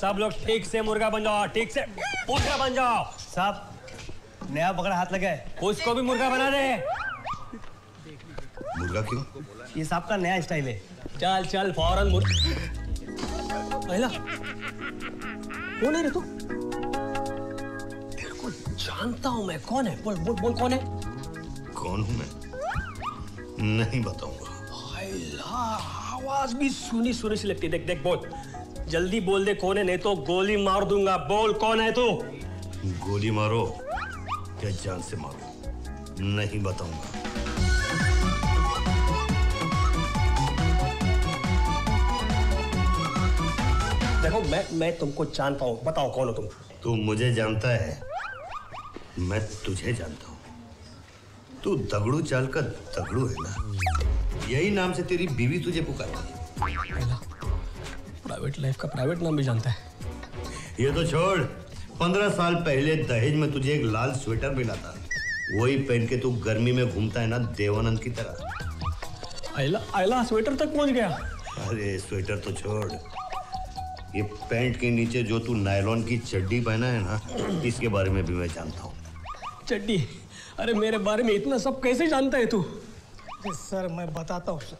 सब लोग ठीक से मुर्गा बन जाओ ठीक से मुर्गा बन जाओ। साहब नया पकड़ा हाथ लगा है। उसको भी मुर्गा बना दे। मुर्गा क्यों? ये साहब का नया स्टाइल है। चल चल फ़ौरन मुर्गा। पहला। कौन है रे तू? तेरे को जानता हूँ मैं। कौन है? बोल बोल बोल कौन है? कौन हूँ मैं? नहीं बताऊँगा। आवाज़ भी सुनी सुनी सी लगती है। देख देख बोल। जल्दी बोल दे कौन है नहीं तो गोली मार दूँगा। बोल कौन है तू? गोली मारो या जान से मारो। नहीं बताऊँगा। देखो मैं मैं तुमको जानता हूँ। बताओ कौन हो तुम? तू मुझे जानता है। मैं तुझे जानता हूँ। तू दगड़ू चाल का दगड़ू है ना? यही नाम से तेरी बीवी तुझे पुकारती है। प्राइवेट लाइफ का प्राइवेट नाम भी जानता है। ये तो छोड़। पंद्रह साल पहले दहेज में तुझे एक लाल स्वेटर मिला था। वही पहन के तू गर्मी में घूमता है ना देवानंद की तरह। आयला आयला स्वेटर तक पहुँच गया। अरे स्वेटर तो छोड़। ये पैंट के नीचे जो तू नायलॉन की चड्डी पहना है ना इसके बारे में भी मैं जानता हूँ। चड्डी? अरे मेरे बारे में इतना सब कैसे जानता है तू? सर मैं बताता हूँ सर।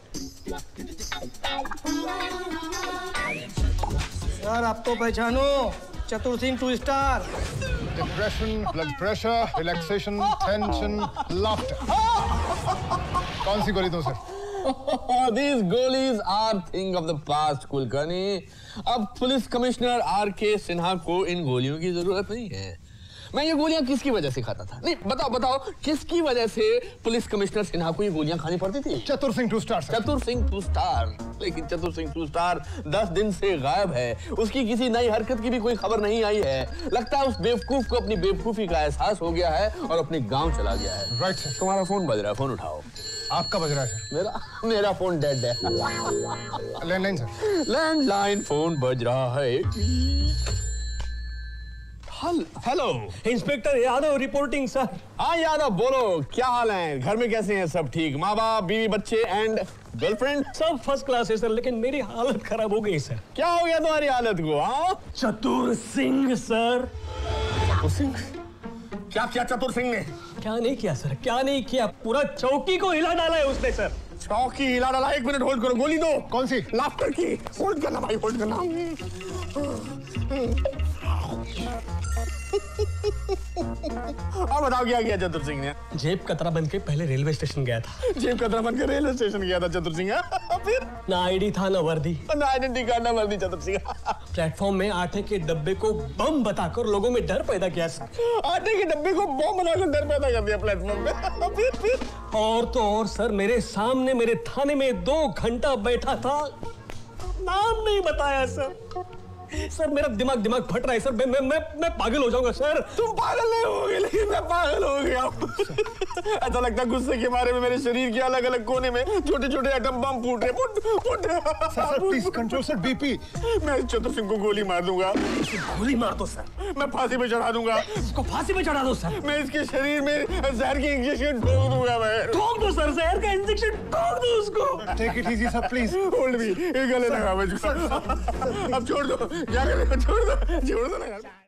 सर आप तो पहचानो Chatur Singh two star depression blood pressure relaxation tension laughter कौन सी गोली दो sir? These goalies are thing of the past, Kulkarni अब police commissioner R K Sinha को इन गोलियों की ज़रूरत नहीं है। मैं ये गोलियाँ किसकी वजह से खाता था? नहीं बताओ बताओ किसकी वजह से पुलिस कमिश्नर सिन्हा को ये गोलियाँ खानी पड़ती थी? चतुर सिंह टू स्टार चतुर सिंह टू स्टार। लेकिन चतुर सिंह टू स्टार दस दिन से गायब है। उसकी किसी नई हरकत की भी कोई खबर नहीं आई है। लगता है उस बेवकूफ़ को अपनी बेवकूफ़ी का एहसास हो गया है और अपने गाँव चला गया है। राइट सर तुम्हारा फ़ोन बज रहा है फ़ोन उठाओ। आपका बज रहा है सर मेरा मेरा फ़ोन डेड है। लैंडलाइन सर लैंडलाइन फ़ोन बज रहा है। हल- इंस्पेक्टर यादव रिपोर्टिंग सर हाँ यादव बोलो क्या हाल है? घर में कैसे हैं सब ठीक? माँ बाप बीवी बच्चे एंड गर्लफ्रेंड सब फ़र्स्ट क्लास है सर लेकिन मेरी हालत खराब हो गई सर क्या हो गया तुम्हारी हालत को हाँ? चतुर सिंह सर चतुर सिंह? क्या किया चतुर सिंह ने? क्या नहीं किया सर क्या नहीं किया? पूरा चौकी को हिला डाला है उसने सर चौकी हिला डाला एक मिनट होल्ड करो गोली दो। कौन सी? लाफ्टर की। होल्ड करना भाई होल्ड करना। अब बताओ क्या किया चतुर सिंह ने? जेब कतरा बन के पहले रेलवे स्टेशन गया था। जेब कतरा बन के रेलवे स्टेशन गया था चतुर सिंह? फिर? ना आईडी था ना वर्दी। ना आइडेंटिटी कार्ड ना वर्दी चतुर सिंह। प्लेटफॉर्म में आटे के डब्बे को बम बताकर लोगों में डर पैदा किया सर। आटे के डब्बे को बम बनाकर डर पैदा कर दिया प्लेटफॉर्म में। फिर फिर और तो और सर मेरे सामने मेरे थाने में दो घंटा बैठा था। नाम नहीं बताया सर। सर मेरा दिमाग दिमाग फट रहा है सर। मैं मैं मैं, मैं पागल हो जाऊँगा सर। तुम पागल नहीं होगे लेकिन मैं पागल हो गया ऐसा लगता है गुस्से के मारे में मेरे शरीर के अलग अलग कोने में छोटे छोटे एटम बम फूट रहे फुट foot. Sir please control sir BP मैं चतुर सिंह को गोली मार दूँगा। गोली मार दो सर। मैं फांसी पे चढ़ा दूँगा। इसको फांसी पे चढ़ा दो सर। मैं इसके शरीर में जहर की इंजेक्शन ठोक दूँगा मैं। ठोक दो सर। जहर का इंजेक्शन ठोक दो उसको। Take it easy sir please hold भी ये गले लगा मुझको। अब छोड़ दो। क्या करेगा छोड़ दो छोड़ दो ना यार